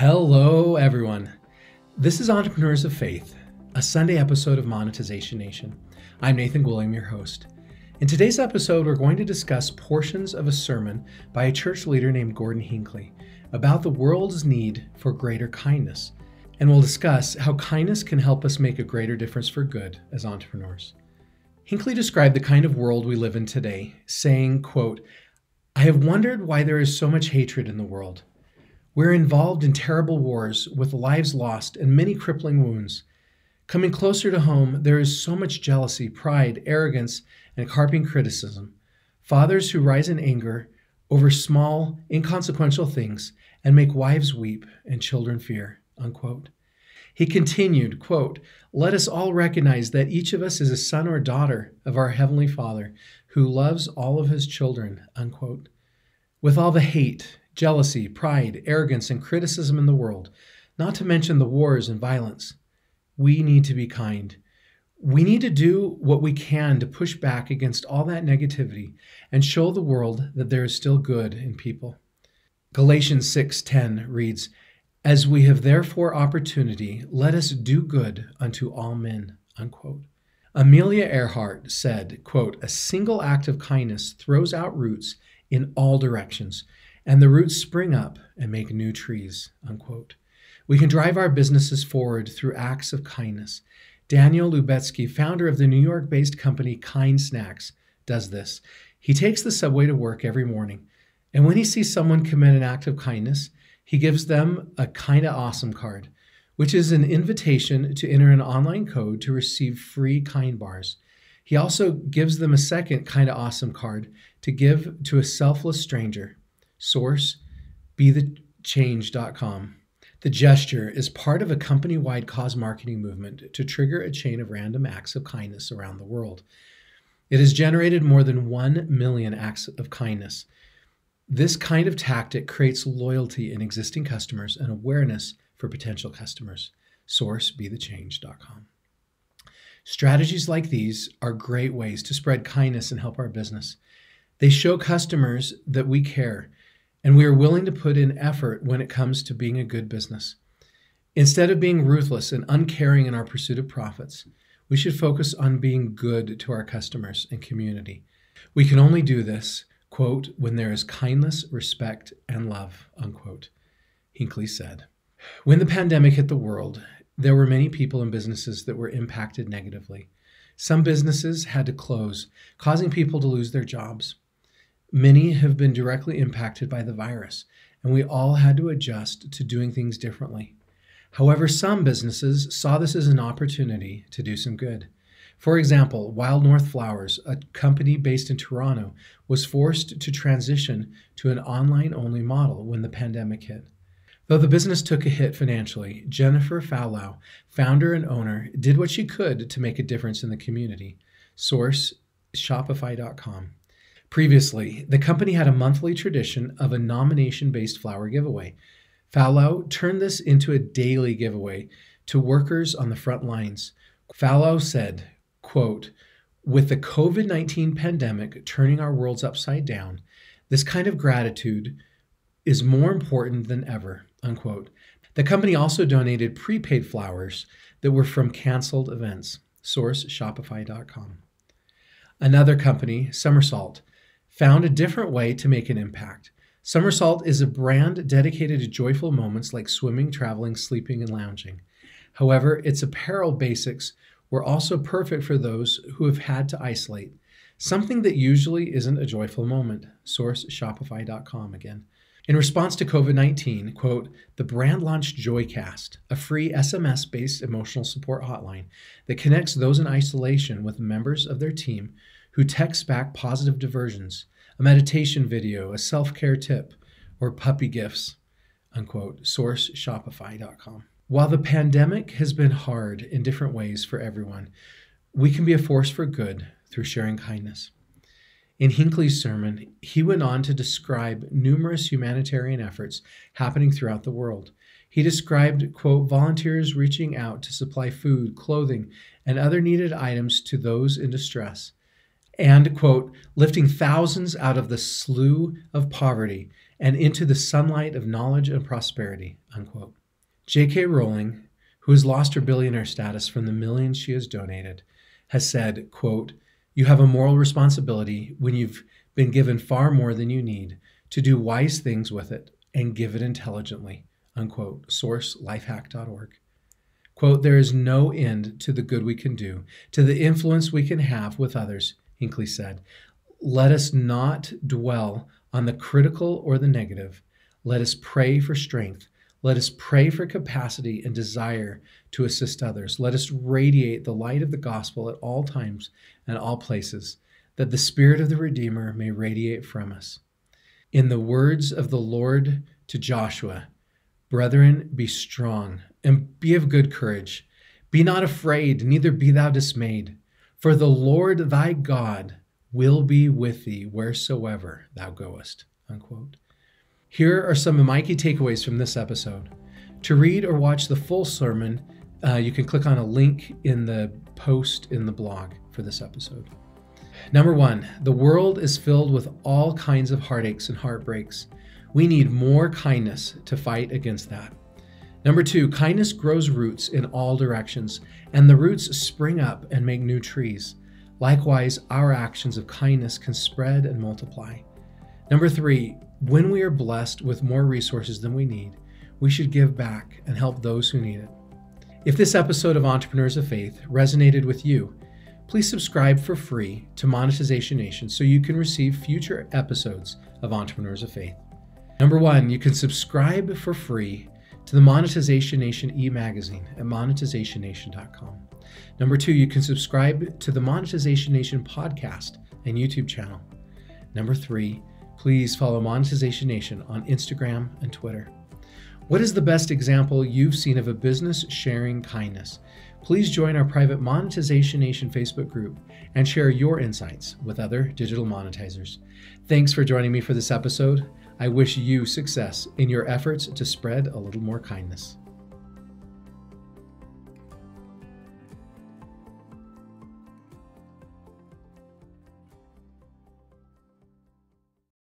Hello, everyone. This is Entrepreneurs of Faith, a Sunday episode of Monetization Nation. I'm Nathan Gwilliam, your host. In today's episode, we're going to discuss portions of a sermon by a church leader named Gordon Hinckley about the world's need for greater kindness. And we'll discuss how kindness can help us make a greater difference for good as entrepreneurs. Hinckley described the kind of world we live in today, saying, quote, I have wondered why there is so much hatred in the world. We're involved in terrible wars with lives lost and many crippling wounds. Coming closer to home, there is so much jealousy, pride, arrogance, and carping criticism. Fathers who rise in anger over small, inconsequential things and make wives weep and children fear. Unquote. He continued, quote, Let us all recognize that each of us is a son or daughter of our Heavenly Father who loves all of his children. Unquote. With all the hate, jealousy, pride, arrogance, and criticism in the world, not to mention the wars and violence. We need to be kind. We need to do what we can to push back against all that negativity and show the world that there is still good in people. Galatians 6:10 reads, "As we have therefore opportunity, let us do good unto all men." Unquote. Amelia Earhart said, quote, "A single act of kindness throws out roots in all directions, and the roots spring up and make new trees. Unquote. We can drive our businesses forward through acts of kindness. Daniel Lubetzky, founder of the New York based company Kind Snacks, does this. He takes the subway to work every morning, and when he sees someone commit an act of kindness, he gives them a Kinda Awesome card, which is an invitation to enter an online code to receive free Kind bars. He also gives them a second Kinda Awesome card to give to a selfless stranger. Source BeTheChange.com. The gesture is part of a company wide cause marketing movement to trigger a chain of random acts of kindness around the world. It has generated more than 1 million acts of kindness. This kind of tactic creates loyalty in existing customers and awareness for potential customers. Source BeTheChange.com. Strategies like these are great ways to spread kindness and help our business. They show customers that we care and we are willing to put in effort when it comes to being a good business. Instead of being ruthless and uncaring in our pursuit of profits, we should focus on being good to our customers and community. We can only do this, quote, when there is kindness, respect, and love, unquote, Hinckley said. When the pandemic hit the world, there were many people and businesses that were impacted negatively. Some businesses had to close, causing people to lose their jobs. Many have been directly impacted by the virus, and we all had to adjust to doing things differently. However, some businesses saw this as an opportunity to do some good. For example, Wild North Flowers, a company based in Toronto, was forced to transition to an online only model when the pandemic hit. Though the business took a hit financially, Jennifer Fowlow, founder and owner, did what she could to make a difference in the community. Source Shopify.com. Previously, the company had a monthly tradition of a nomination based flower giveaway. Fowlow turned this into a daily giveaway to workers on the front lines. Fowlow said, quote, with the COVID 19 pandemic turning our worlds upside down, this kind of gratitude is more important than ever. Unquote. The company also donated prepaid flowers that were from canceled events. Source Shopify.com. Another company, Somersault, found a different way to make an impact. Somersault is a brand dedicated to joyful moments like swimming, traveling, sleeping, and lounging. However, its apparel basics were also perfect for those who have had to isolate, something that usually isn't a joyful moment. Source Shopify.com again. In response to COVID 19, quote, the brand launched Joycast, a free SMS based emotional support hotline that connects those in isolation with members of their team who texts back positive diversions, a meditation video, a self care tip, or puppy gifts. Unquote. Source Shopify.com. While the pandemic has been hard in different ways for everyone, we can be a force for good through sharing kindness. In Hinckley's sermon, he went on to describe numerous humanitarian efforts happening throughout the world. He described, quote, volunteers reaching out to supply food, clothing, and other needed items to those in distress and, quote, lifting thousands out of the slough of poverty and into the sunlight of knowledge and prosperity. Unquote. J.K. Rowling, who has lost her billionaire status from the millions she has donated, has said, quote, You have a moral responsibility when you've been given far more than you need to do wise things with it and give it intelligently. Unquote. Source lifehack.org. Quote, There is no end to the good we can do, to the influence we can have with others, Hinckley said. Let us not dwell on the critical or the negative. Let us pray for strength. Let us pray for capacity and desire to assist others. Let us radiate the light of the gospel at all times and all places, that the Spirit of the Redeemer may radiate from us. In the words of the Lord to Joshua, Brethren, be strong and be of good courage. Be not afraid, neither be thou dismayed, for the Lord thy God will be with thee wheresoever thou goest. Unquote. Here are some of my key takeaways from this episode. To read or watch the full sermon, uh, you can click on a link in the post in the blog for this episode. Number one, the world is filled with all kinds of heartaches and heartbreaks. We need more kindness to fight against that. Number two, kindness grows roots in all directions, and the roots spring up and make new trees. Likewise, our actions of kindness can spread and multiply. Number three, when we are blessed with more resources than we need, we should give back and help those who need it. If this episode of Entrepreneurs of Faith resonated with you, please subscribe for free to Monetization Nation so you can receive future episodes of Entrepreneurs of Faith. Number one, you can subscribe for free to the Monetization Nation e magazine at monetizationnation.com. Number two, you can subscribe to the Monetization Nation podcast and YouTube channel. Number three, please follow Monetization Nation on Instagram and Twitter. What is the best example you've seen of a business sharing kindness? Please join our private Monetization Nation Facebook group and share your insights with other digital monetizers. Thanks for joining me for this episode. I wish you success in your efforts to spread a little more kindness.